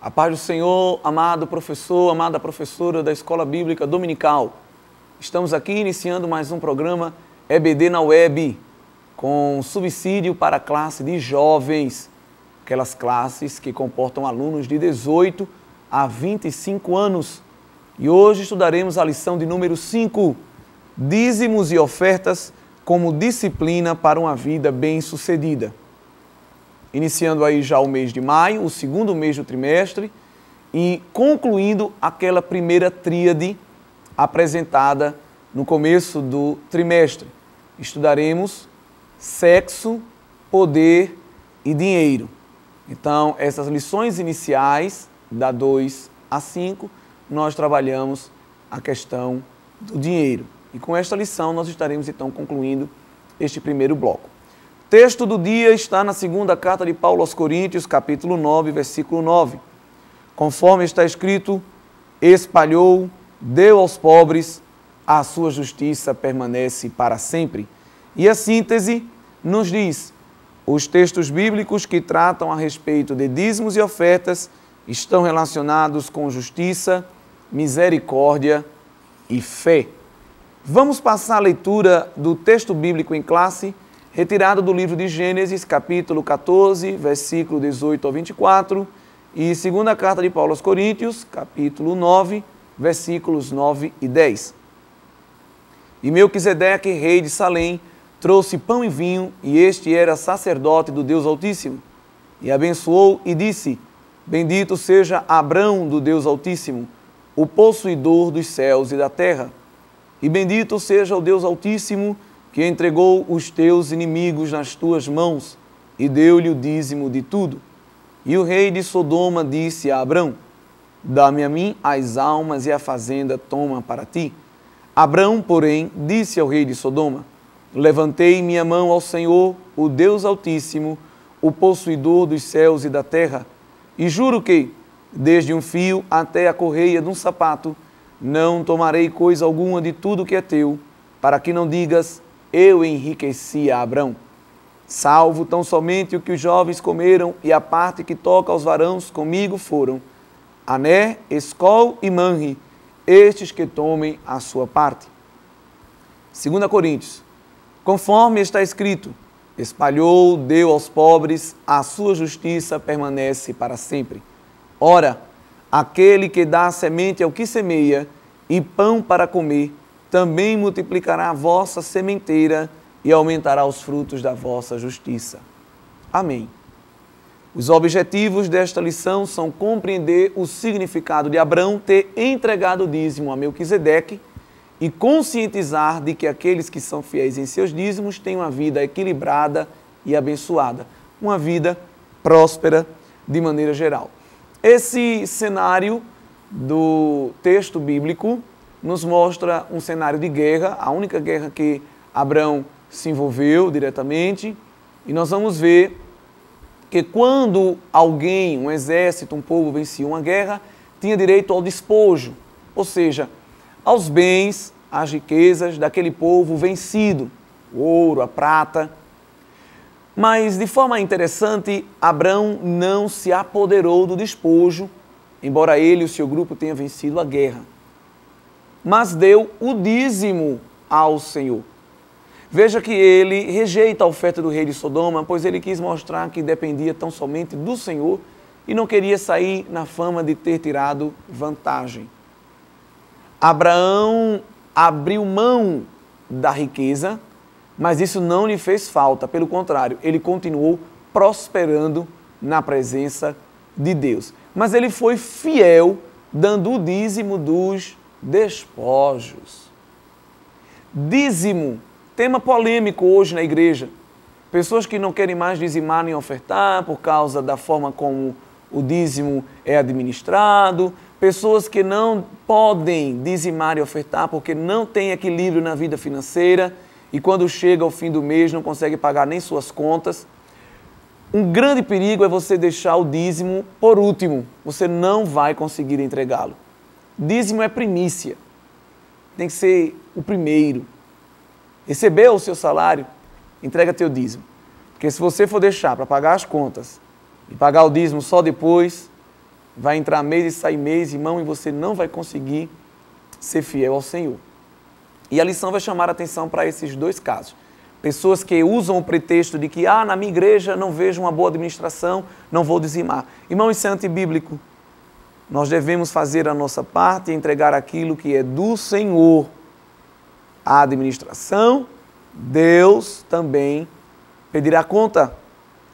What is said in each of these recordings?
A paz do Senhor, amado professor, amada professora da Escola Bíblica Dominical. Estamos aqui iniciando mais um programa EBD na Web, com subsídio para a classe de jovens, aquelas classes que comportam alunos de 18 a 25 anos. E hoje estudaremos a lição de número 5, dízimos e ofertas como disciplina para uma vida bem-sucedida iniciando aí já o mês de maio, o segundo mês do trimestre, e concluindo aquela primeira tríade apresentada no começo do trimestre. Estudaremos sexo, poder e dinheiro. Então, essas lições iniciais, da 2 a 5, nós trabalhamos a questão do dinheiro. E com esta lição nós estaremos então concluindo este primeiro bloco. Texto do dia está na segunda carta de Paulo aos Coríntios, capítulo 9, versículo 9. Conforme está escrito, espalhou, deu aos pobres, a sua justiça permanece para sempre. E a síntese nos diz: os textos bíblicos que tratam a respeito de dízimos e ofertas estão relacionados com justiça, misericórdia e fé. Vamos passar a leitura do texto bíblico em classe retirado do livro de Gênesis, capítulo 14, versículo 18 ao 24, e segunda carta de Paulo aos Coríntios, capítulo 9, versículos 9 e 10. E Melquisedeque, rei de Salém, trouxe pão e vinho, e este era sacerdote do Deus Altíssimo. E abençoou e disse: Bendito seja Abrão do Deus Altíssimo, o possuidor dos céus e da terra. E bendito seja o Deus Altíssimo, que entregou os teus inimigos nas tuas mãos e deu-lhe o dízimo de tudo. E o rei de Sodoma disse a Abrão: Dá-me a mim as almas e a fazenda toma para ti. Abrão, porém, disse ao rei de Sodoma: Levantei minha mão ao Senhor, o Deus Altíssimo, o possuidor dos céus e da terra, e juro que, desde um fio até a correia de um sapato, não tomarei coisa alguma de tudo que é teu, para que não digas: eu enriqueci a Abrão, salvo tão somente o que os jovens comeram e a parte que toca aos varãos comigo foram Ané, Escol e Manri, estes que tomem a sua parte. 2 Coríntios, conforme está escrito, espalhou, deu aos pobres, a sua justiça permanece para sempre. Ora, aquele que dá semente ao que semeia e pão para comer, também multiplicará a vossa sementeira e aumentará os frutos da vossa justiça. Amém. Os objetivos desta lição são compreender o significado de Abraão ter entregado o dízimo a Melquisedeque e conscientizar de que aqueles que são fiéis em seus dízimos têm uma vida equilibrada e abençoada, uma vida próspera de maneira geral. Esse cenário do texto bíblico nos mostra um cenário de guerra, a única guerra que Abraão se envolveu diretamente, e nós vamos ver que quando alguém, um exército, um povo vencia uma guerra, tinha direito ao despojo, ou seja, aos bens, às riquezas daquele povo vencido, o ouro, a prata. Mas de forma interessante, Abraão não se apoderou do despojo, embora ele e o seu grupo tenham vencido a guerra mas deu o dízimo ao Senhor. Veja que ele rejeita a oferta do rei de Sodoma, pois ele quis mostrar que dependia tão somente do Senhor e não queria sair na fama de ter tirado vantagem. Abraão abriu mão da riqueza, mas isso não lhe fez falta, pelo contrário, ele continuou prosperando na presença de Deus. Mas ele foi fiel, dando o dízimo dos despojos. Dízimo, tema polêmico hoje na igreja. Pessoas que não querem mais dizimar nem ofertar por causa da forma como o dízimo é administrado, pessoas que não podem dizimar e ofertar porque não têm equilíbrio na vida financeira e quando chega ao fim do mês não consegue pagar nem suas contas. Um grande perigo é você deixar o dízimo por último, você não vai conseguir entregá-lo. Dízimo é primícia. Tem que ser o primeiro. Recebeu o seu salário, entrega teu dízimo. Porque se você for deixar para pagar as contas e pagar o dízimo só depois, vai entrar mês e sair mês, irmão, e você não vai conseguir ser fiel ao Senhor. E a lição vai chamar a atenção para esses dois casos. Pessoas que usam o pretexto de que, ah, na minha igreja não vejo uma boa administração, não vou dizimar. Irmão, isso é antibíblico. Nós devemos fazer a nossa parte e entregar aquilo que é do Senhor. A administração, Deus também pedirá conta.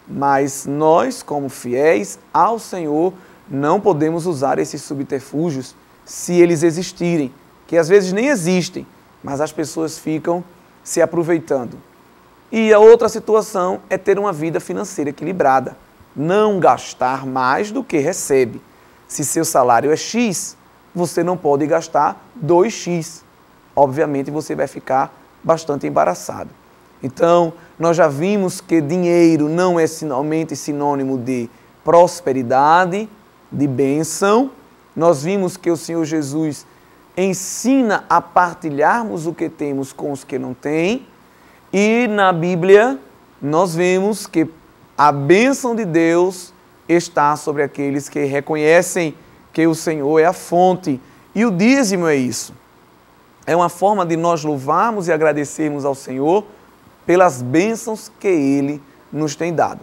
Mas nós, como fiéis ao Senhor, não podemos usar esses subterfúgios se eles existirem, que às vezes nem existem, mas as pessoas ficam se aproveitando. E a outra situação é ter uma vida financeira equilibrada, não gastar mais do que recebe. Se seu salário é X, você não pode gastar 2X. Obviamente você vai ficar bastante embaraçado. Então, nós já vimos que dinheiro não é somente sinônimo de prosperidade, de bênção. Nós vimos que o Senhor Jesus ensina a partilharmos o que temos com os que não têm. E na Bíblia, nós vemos que a bênção de Deus está sobre aqueles que reconhecem que o Senhor é a fonte. E o dízimo é isso. É uma forma de nós louvarmos e agradecermos ao Senhor pelas bênçãos que Ele nos tem dado.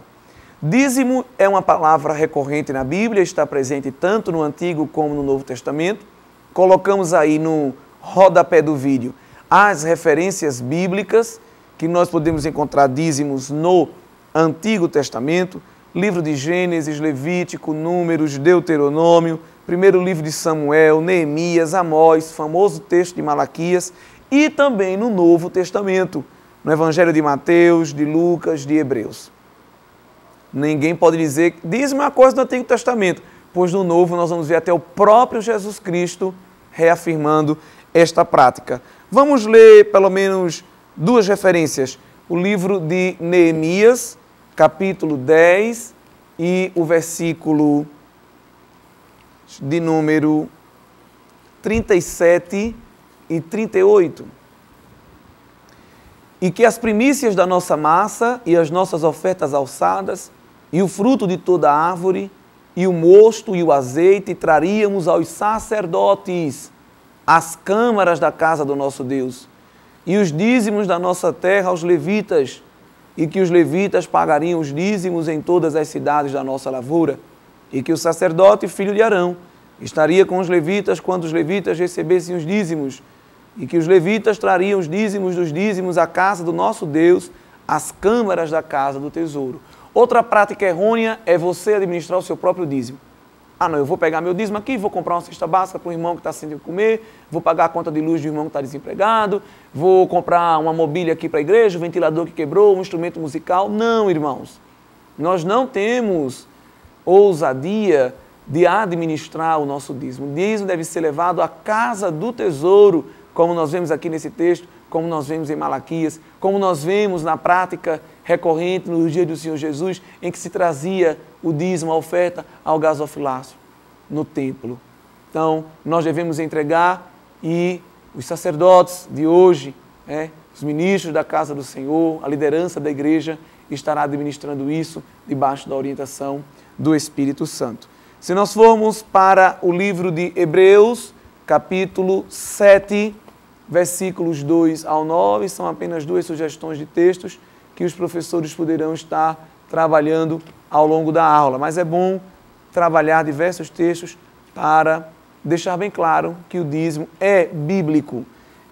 Dízimo é uma palavra recorrente na Bíblia, está presente tanto no Antigo como no Novo Testamento. Colocamos aí no rodapé do vídeo as referências bíblicas que nós podemos encontrar dízimos no Antigo Testamento, livro de Gênesis, Levítico, Números, Deuteronômio, primeiro livro de Samuel, Neemias, Amós, famoso texto de Malaquias e também no Novo Testamento no Evangelho de Mateus, de Lucas, de Hebreus. Ninguém pode dizer, diz uma coisa do Antigo Testamento, pois no Novo nós vamos ver até o próprio Jesus Cristo reafirmando esta prática. Vamos ler pelo menos duas referências. O livro de Neemias, capítulo 10 e o versículo de número 37 e 38 e que as primícias da nossa massa e as nossas ofertas alçadas, e o fruto de toda árvore, e o mosto e o azeite traríamos aos sacerdotes, às câmaras da casa do nosso Deus, e os dízimos da nossa terra aos levitas, e que os levitas pagariam os dízimos em todas as cidades da nossa lavoura, e que o sacerdote, filho de Arão, estaria com os levitas quando os levitas recebessem os dízimos, e que os levitas trariam os dízimos dos dízimos à casa do nosso Deus, às câmaras da casa do tesouro. Outra prática errônea é você administrar o seu próprio dízimo. Ah, não, eu vou pegar meu dízimo aqui, vou comprar uma cesta básica para o irmão que está sem comer, vou pagar a conta de luz do irmão que está desempregado, vou comprar uma mobília aqui para a igreja, um ventilador que quebrou, um instrumento musical. Não, irmãos. Nós não temos ousadia de administrar o nosso dízimo. O dízimo deve ser levado à casa do tesouro como nós vemos aqui nesse texto, como nós vemos em Malaquias, como nós vemos na prática recorrente no dia do Senhor Jesus, em que se trazia o dízimo, a oferta ao gasofilácio no templo. Então, nós devemos entregar e os sacerdotes de hoje, é, os ministros da casa do Senhor, a liderança da igreja, estará administrando isso debaixo da orientação do Espírito Santo. Se nós formos para o livro de Hebreus, capítulo 7, versículos 2 ao 9, são apenas duas sugestões de textos que os professores poderão estar trabalhando ao longo da aula. Mas é bom trabalhar diversos textos para deixar bem claro que o dízimo é bíblico.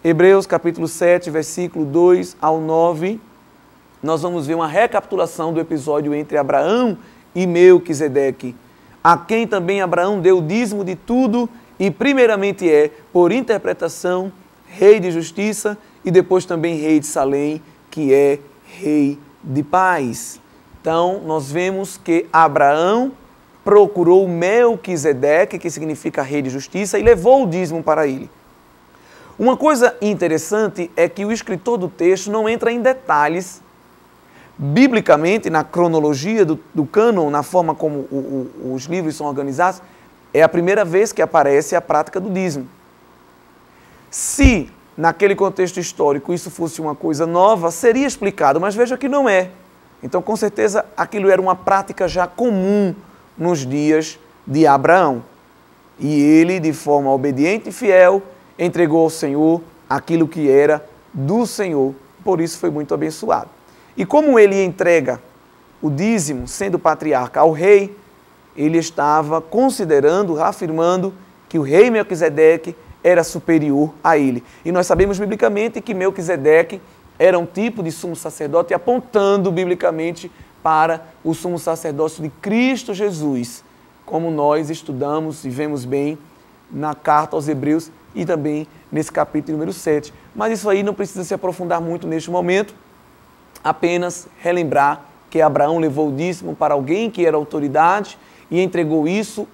Hebreus capítulo 7, versículo 2 ao 9, nós vamos ver uma recapitulação do episódio entre Abraão e Melquisedeque, a quem também Abraão deu o dízimo de tudo e primeiramente é, por interpretação, rei de justiça e depois também rei de Salém, que é rei de paz. Então, nós vemos que Abraão procurou Melquisedeque, que significa rei de justiça, e levou o dízimo para ele. Uma coisa interessante é que o escritor do texto não entra em detalhes, biblicamente, na cronologia do, do cânon, na forma como o, o, os livros são organizados, é a primeira vez que aparece a prática do dízimo. Se, naquele contexto histórico, isso fosse uma coisa nova, seria explicado, mas veja que não é. Então, com certeza, aquilo era uma prática já comum nos dias de Abraão. E ele, de forma obediente e fiel, entregou ao Senhor aquilo que era do Senhor. Por isso foi muito abençoado. E como ele entrega o dízimo, sendo patriarca ao rei, ele estava considerando, afirmando que o rei Melquisedeque era superior a ele. E nós sabemos biblicamente que Melquisedeque era um tipo de sumo sacerdote, apontando biblicamente para o sumo sacerdócio de Cristo Jesus, como nós estudamos e vemos bem na carta aos Hebreus e também nesse capítulo número 7. Mas isso aí não precisa se aprofundar muito neste momento, apenas relembrar que Abraão levou o dízimo para alguém que era autoridade e entregou isso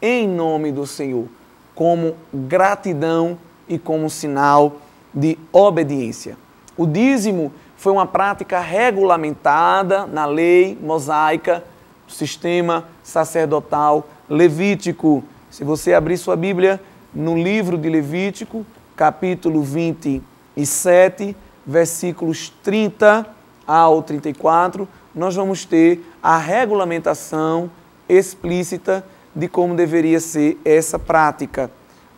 em nome do Senhor, como gratidão e como sinal de obediência. O dízimo foi uma prática regulamentada na lei mosaica, sistema sacerdotal levítico. Se você abrir sua Bíblia no livro de Levítico, capítulo 27, versículos 30 ao 34, nós vamos ter a regulamentação explícita de como deveria ser essa prática.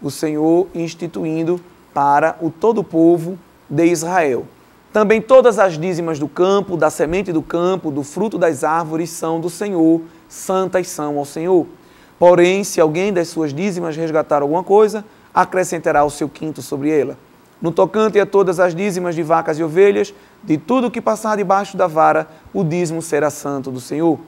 O Senhor instituindo para o todo o povo de Israel. Também todas as dízimas do campo, da semente do campo, do fruto das árvores são do Senhor, santas são ao Senhor. Porém, se alguém das suas dízimas resgatar alguma coisa, acrescentará o seu quinto sobre ela. No tocante a todas as dízimas de vacas e ovelhas, de tudo que passar debaixo da vara, o dízimo será santo do Senhor.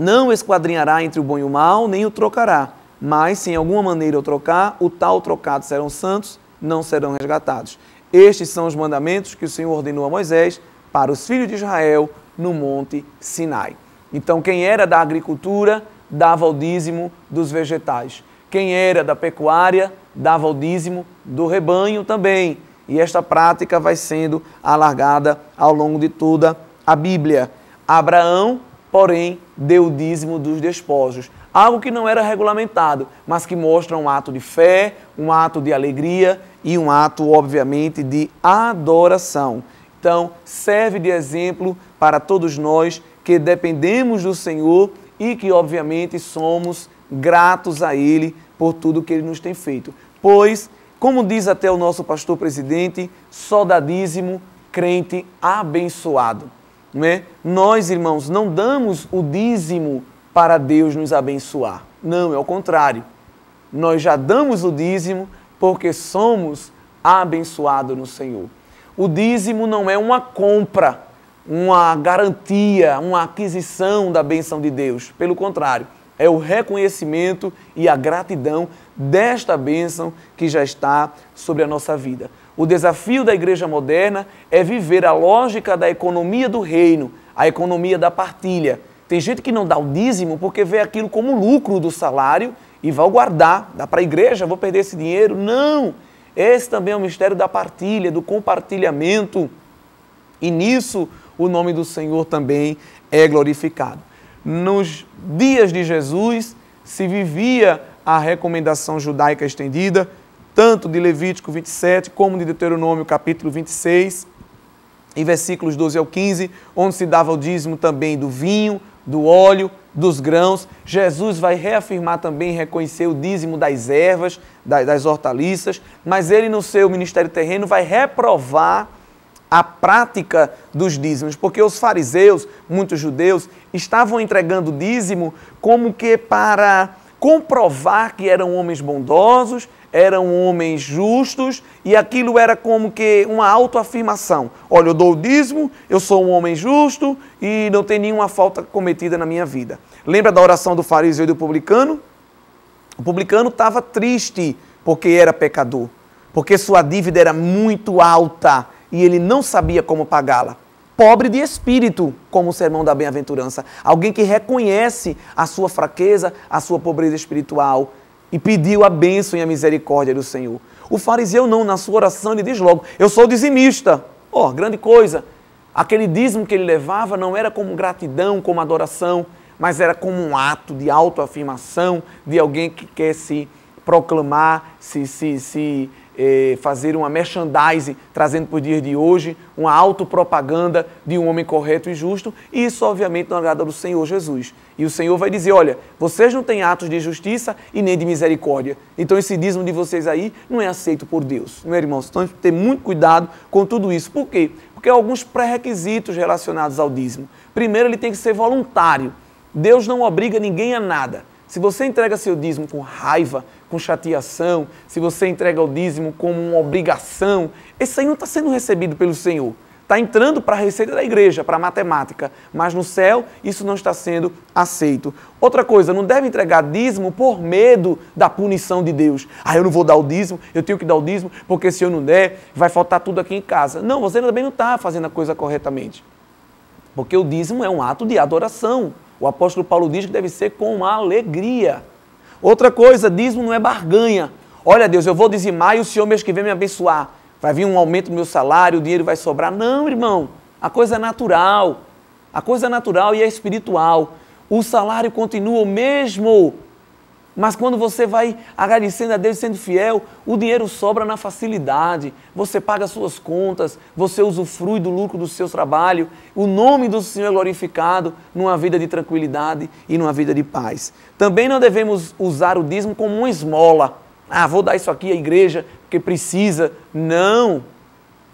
Não esquadrinhará entre o bom e o mal, nem o trocará. Mas, se em alguma maneira o trocar, o tal trocado serão santos, não serão resgatados. Estes são os mandamentos que o Senhor ordenou a Moisés para os filhos de Israel no Monte Sinai. Então, quem era da agricultura dava o dízimo dos vegetais. Quem era da pecuária dava o dízimo do rebanho também. E esta prática vai sendo alargada ao longo de toda a Bíblia. Abraão, porém, deu o dízimo dos despojos. Algo que não era regulamentado, mas que mostra um ato de fé, um ato de alegria e um ato, obviamente, de adoração. Então, serve de exemplo para todos nós que dependemos do Senhor e que, obviamente, somos gratos a Ele por tudo que Ele nos tem feito. Pois, como diz até o nosso pastor presidente, só dá dízimo crente abençoado. É? Nós, irmãos, não damos o dízimo para Deus nos abençoar. Não, é o contrário. Nós já damos o dízimo porque somos abençoados no Senhor. O dízimo não é uma compra, uma garantia, uma aquisição da benção de Deus. Pelo contrário, é o reconhecimento e a gratidão desta bênção que já está sobre a nossa vida. O desafio da igreja moderna é viver a lógica da economia do reino, a economia da partilha. Tem gente que não dá o dízimo porque vê aquilo como lucro do salário e vai guardar, dá para a igreja, vou perder esse dinheiro. Não! Esse também é o mistério da partilha, do compartilhamento. E nisso o nome do Senhor também é glorificado. Nos dias de Jesus se vivia a recomendação judaica estendida, tanto de Levítico 27 como de Deuteronômio capítulo 26, em versículos 12 ao 15, onde se dava o dízimo também do vinho, do óleo, dos grãos. Jesus vai reafirmar também, reconhecer o dízimo das ervas, das hortaliças, mas ele no seu ministério terreno vai reprovar a prática dos dízimos, porque os fariseus, muitos judeus, estavam entregando dízimo como que para comprovar que eram homens bondosos, eram homens justos e aquilo era como que uma autoafirmação. Olha, eu dou o dízimo, eu sou um homem justo e não tem nenhuma falta cometida na minha vida. Lembra da oração do fariseu e do publicano? O publicano estava triste porque era pecador, porque sua dívida era muito alta e ele não sabia como pagá-la pobre de espírito, como o sermão da bem-aventurança. Alguém que reconhece a sua fraqueza, a sua pobreza espiritual e pediu a bênção e a misericórdia do Senhor. O fariseu não, na sua oração ele diz logo: Eu sou dizimista. Oh, grande coisa. Aquele dízimo que ele levava não era como gratidão, como adoração, mas era como um ato de autoafirmação de alguém que quer se proclamar, se, se, se eh, fazer uma merchandising, trazendo para os dias de hoje, uma autopropaganda de um homem correto e justo, e isso obviamente não agrada do Senhor Jesus. E o Senhor vai dizer: olha, vocês não têm atos de justiça e nem de misericórdia. Então esse dízimo de vocês aí não é aceito por Deus. Não irmãos? Então temos que ter muito cuidado com tudo isso. Por quê? Porque há alguns pré-requisitos relacionados ao dízimo. Primeiro, ele tem que ser voluntário. Deus não obriga ninguém a nada. Se você entrega seu dízimo com raiva, com chateação, se você entrega o dízimo como uma obrigação, esse aí não está sendo recebido pelo Senhor. Está entrando para a receita da igreja, para a matemática, mas no céu isso não está sendo aceito. Outra coisa, não deve entregar dízimo por medo da punição de Deus. Ah, eu não vou dar o dízimo, eu tenho que dar o dízimo, porque se eu não der, vai faltar tudo aqui em casa. Não, você também não está fazendo a coisa corretamente. Porque o dízimo é um ato de adoração. O apóstolo Paulo diz que deve ser com alegria. Outra coisa, dízimo não é barganha. Olha, Deus, eu vou dizimar e o Senhor mês que vem me abençoar. Vai vir um aumento no meu salário, o dinheiro vai sobrar. Não, irmão. A coisa é natural. A coisa é natural e é espiritual. O salário continua o mesmo mas quando você vai agradecendo a Deus sendo fiel, o dinheiro sobra na facilidade. Você paga suas contas, você usufrui do lucro do seu trabalho. O nome do Senhor é glorificado numa vida de tranquilidade e numa vida de paz. Também não devemos usar o dízimo como uma esmola. Ah, vou dar isso aqui à igreja porque precisa. Não.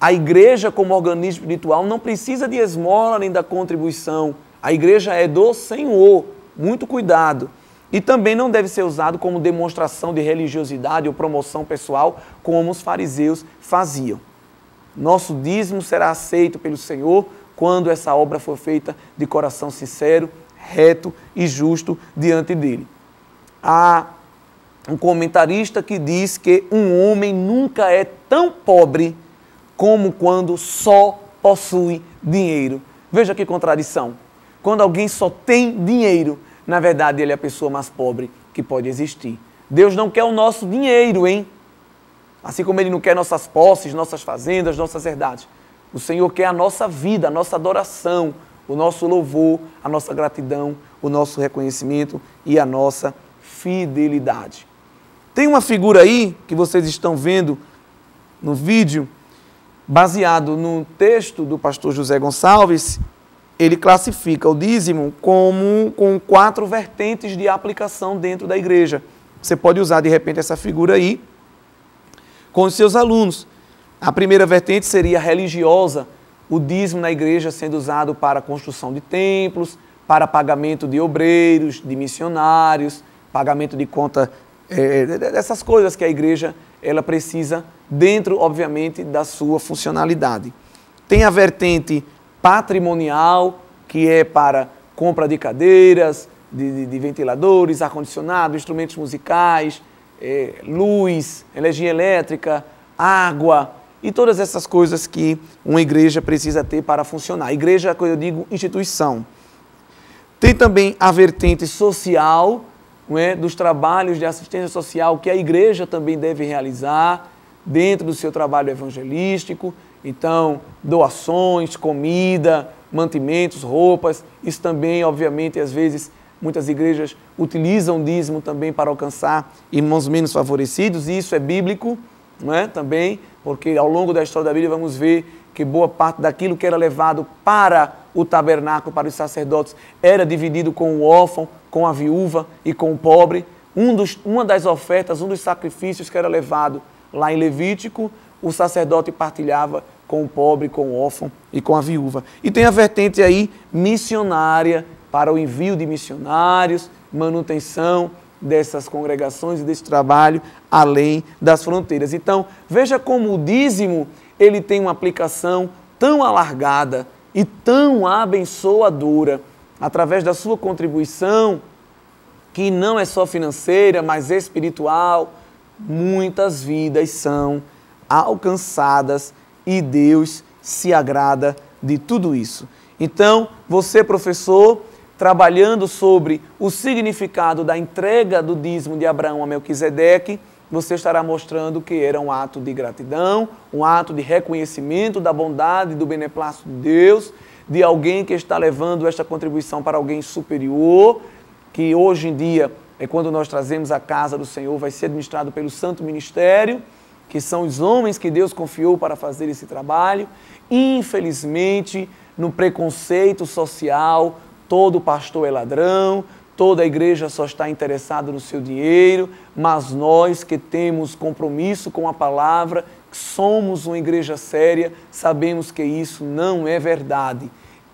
A igreja, como organismo espiritual, não precisa de esmola nem da contribuição. A igreja é do Senhor. Muito cuidado. E também não deve ser usado como demonstração de religiosidade ou promoção pessoal, como os fariseus faziam. Nosso dízimo será aceito pelo Senhor quando essa obra for feita de coração sincero, reto e justo diante dele. Há um comentarista que diz que um homem nunca é tão pobre como quando só possui dinheiro. Veja que contradição. Quando alguém só tem dinheiro, na verdade, ele é a pessoa mais pobre que pode existir. Deus não quer o nosso dinheiro, hein? Assim como Ele não quer nossas posses, nossas fazendas, nossas herdades. O Senhor quer a nossa vida, a nossa adoração, o nosso louvor, a nossa gratidão, o nosso reconhecimento e a nossa fidelidade. Tem uma figura aí que vocês estão vendo no vídeo, baseado no texto do pastor José Gonçalves, ele classifica o dízimo como com quatro vertentes de aplicação dentro da igreja. Você pode usar de repente essa figura aí com os seus alunos. A primeira vertente seria religiosa, o dízimo na igreja sendo usado para a construção de templos, para pagamento de obreiros, de missionários, pagamento de conta, é, dessas coisas que a igreja ela precisa dentro, obviamente, da sua funcionalidade. Tem a vertente patrimonial, que é para compra de cadeiras, de, de, de ventiladores, ar-condicionado, instrumentos musicais, é, luz, energia elétrica, água e todas essas coisas que uma igreja precisa ter para funcionar. Igreja, quando eu digo instituição. Tem também a vertente social, não é, dos trabalhos de assistência social que a igreja também deve realizar dentro do seu trabalho evangelístico. Então, doações, comida, mantimentos, roupas, isso também, obviamente, às vezes, muitas igrejas utilizam o dízimo também para alcançar irmãos menos favorecidos, e isso é bíblico, não é? Também, porque ao longo da história da Bíblia vamos ver que boa parte daquilo que era levado para o tabernáculo, para os sacerdotes, era dividido com o órfão, com a viúva e com o pobre. Um dos, uma das ofertas, um dos sacrifícios que era levado lá em Levítico, o sacerdote partilhava com o pobre, com o órfão e com a viúva. E tem a vertente aí missionária para o envio de missionários, manutenção dessas congregações e desse trabalho além das fronteiras. Então, veja como o dízimo, ele tem uma aplicação tão alargada e tão abençoadora através da sua contribuição, que não é só financeira, mas espiritual, muitas vidas são alcançadas e Deus se agrada de tudo isso. Então, você, professor, trabalhando sobre o significado da entrega do dízimo de Abraão a Melquisedeque, você estará mostrando que era um ato de gratidão, um ato de reconhecimento da bondade e do beneplácito de Deus, de alguém que está levando esta contribuição para alguém superior, que hoje em dia é quando nós trazemos a casa do Senhor, vai ser administrado pelo Santo Ministério que são os homens que Deus confiou para fazer esse trabalho. Infelizmente, no preconceito social, todo pastor é ladrão, toda a igreja só está interessada no seu dinheiro, mas nós que temos compromisso com a palavra, somos uma igreja séria, sabemos que isso não é verdade.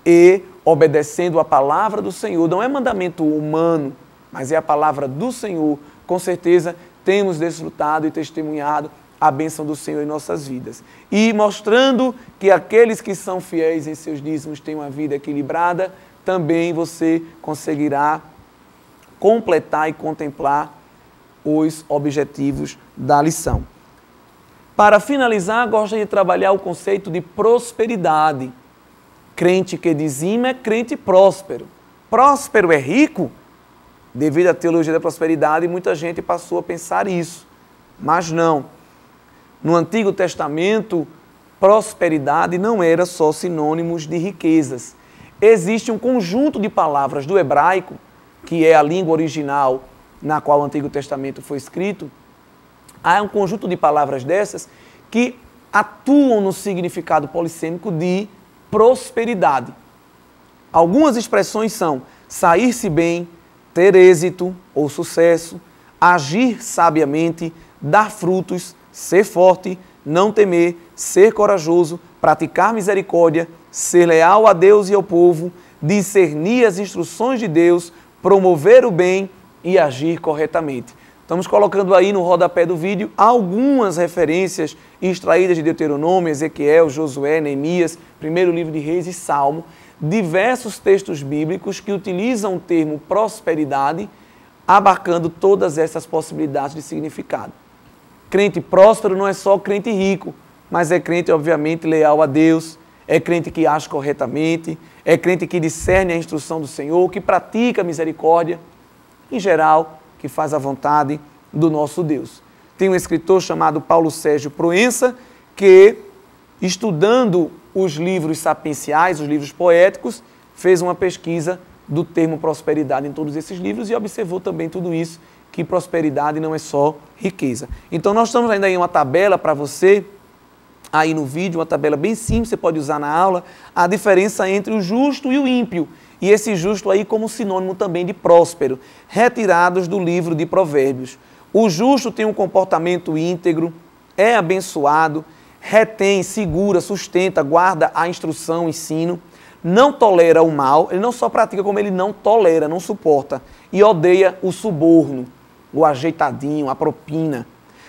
E obedecendo a palavra do Senhor, não é mandamento humano, mas é a palavra do Senhor, com certeza temos desfrutado e testemunhado a bênção do Senhor em nossas vidas. E mostrando que aqueles que são fiéis em seus dízimos têm uma vida equilibrada, também você conseguirá completar e contemplar os objetivos da lição. Para finalizar, gosto de trabalhar o conceito de prosperidade. Crente que dizima é crente próspero. Próspero é rico? Devido à teologia da prosperidade, muita gente passou a pensar isso. Mas não. No Antigo Testamento, prosperidade não era só sinônimos de riquezas. Existe um conjunto de palavras do hebraico, que é a língua original na qual o Antigo Testamento foi escrito. Há um conjunto de palavras dessas que atuam no significado polissêmico de prosperidade. Algumas expressões são sair-se bem, ter êxito ou sucesso, agir sabiamente, dar frutos, ser forte, não temer, ser corajoso, praticar misericórdia, ser leal a Deus e ao povo, discernir as instruções de Deus, promover o bem e agir corretamente. Estamos colocando aí no rodapé do vídeo algumas referências extraídas de Deuteronômio, Ezequiel, Josué, Neemias, primeiro livro de Reis e Salmo, diversos textos bíblicos que utilizam o termo prosperidade, abarcando todas essas possibilidades de significado. Crente próspero não é só crente rico, mas é crente, obviamente, leal a Deus, é crente que age corretamente, é crente que discerne a instrução do Senhor, que pratica a misericórdia, em geral, que faz a vontade do nosso Deus. Tem um escritor chamado Paulo Sérgio Proença, que, estudando os livros sapienciais, os livros poéticos, fez uma pesquisa do termo prosperidade em todos esses livros e observou também tudo isso que prosperidade não é só riqueza. Então nós estamos ainda em uma tabela para você, aí no vídeo, uma tabela bem simples, você pode usar na aula, a diferença entre o justo e o ímpio. E esse justo aí como sinônimo também de próspero, retirados do livro de Provérbios. O justo tem um comportamento íntegro, é abençoado, retém, segura, sustenta, guarda a instrução, ensino, não tolera o mal, ele não só pratica, como ele não tolera, não suporta, e odeia o suborno o ajeitadinho, a propina.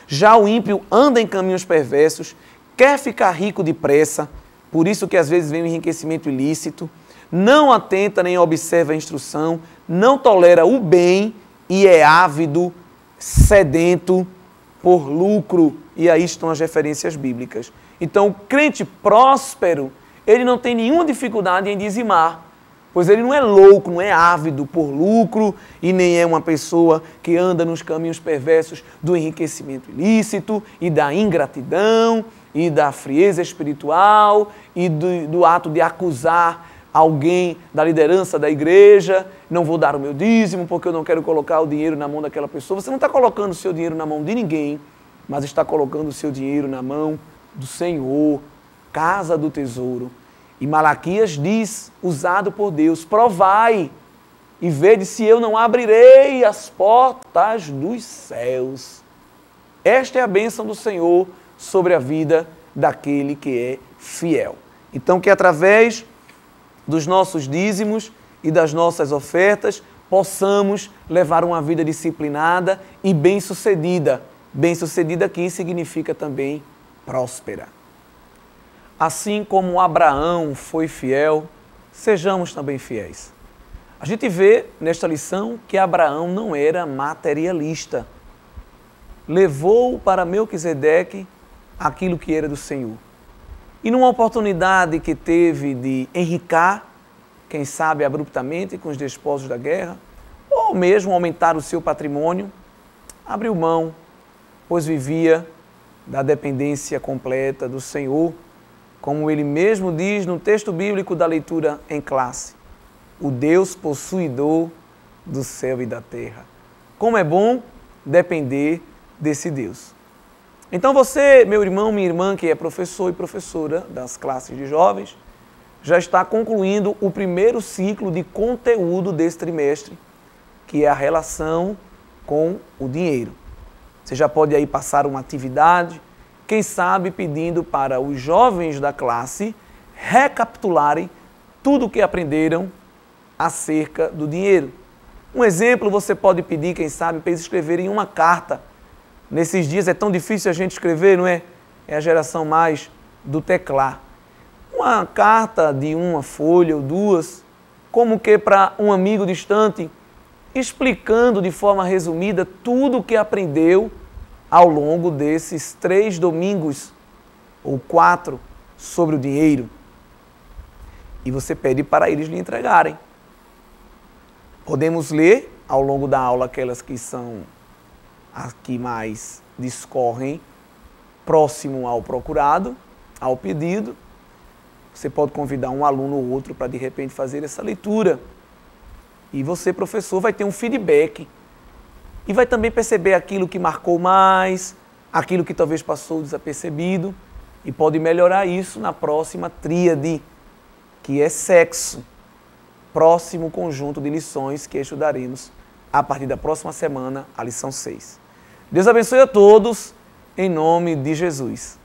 Já o ímpio anda em caminhos perversos, quer ficar rico depressa, por isso que às vezes vem o enriquecimento ilícito, não atenta nem observa a instrução, não tolera o bem e é ávido, sedento por lucro. E aí estão as referências bíblicas. Então, o crente próspero, ele não tem nenhuma dificuldade em dizimar pois ele não é louco, não é ávido por lucro e nem é uma pessoa que anda nos caminhos perversos do enriquecimento ilícito e da ingratidão e da frieza espiritual e do, do ato de acusar alguém da liderança da igreja, não vou dar o meu dízimo porque eu não quero colocar o dinheiro na mão daquela pessoa. Você não está colocando o seu dinheiro na mão de ninguém, mas está colocando o seu dinheiro na mão do Senhor, casa do tesouro e Malaquias diz, usado por Deus: provai e vede se eu não abrirei as portas dos céus. Esta é a bênção do Senhor sobre a vida daquele que é fiel. Então, que através dos nossos dízimos e das nossas ofertas possamos levar uma vida disciplinada e bem-sucedida. Bem-sucedida aqui significa também próspera. Assim como Abraão foi fiel, sejamos também fiéis. A gente vê nesta lição que Abraão não era materialista. Levou para Melquisedeque aquilo que era do Senhor. E numa oportunidade que teve de enricar, quem sabe abruptamente com os despojos da guerra, ou mesmo aumentar o seu patrimônio, abriu mão, pois vivia da dependência completa do Senhor como ele mesmo diz no texto bíblico da leitura em classe, o Deus possuidor do céu e da terra. Como é bom depender desse Deus. Então você, meu irmão, minha irmã, que é professor e professora das classes de jovens, já está concluindo o primeiro ciclo de conteúdo desse trimestre, que é a relação com o dinheiro. Você já pode aí passar uma atividade, quem sabe pedindo para os jovens da classe recapitularem tudo o que aprenderam acerca do dinheiro. Um exemplo você pode pedir, quem sabe, para eles escreverem uma carta. Nesses dias é tão difícil a gente escrever, não é? É a geração mais do teclar. Uma carta de uma folha ou duas, como que para um amigo distante, explicando de forma resumida tudo o que aprendeu ao longo desses três domingos ou quatro sobre o dinheiro. E você pede para eles lhe entregarem. Podemos ler ao longo da aula aquelas que são as que mais discorrem próximo ao procurado, ao pedido. Você pode convidar um aluno ou outro para de repente fazer essa leitura. E você, professor, vai ter um feedback e vai também perceber aquilo que marcou mais, aquilo que talvez passou desapercebido e pode melhorar isso na próxima tríade, que é sexo. Próximo conjunto de lições que estudaremos a partir da próxima semana, a lição 6. Deus abençoe a todos, em nome de Jesus.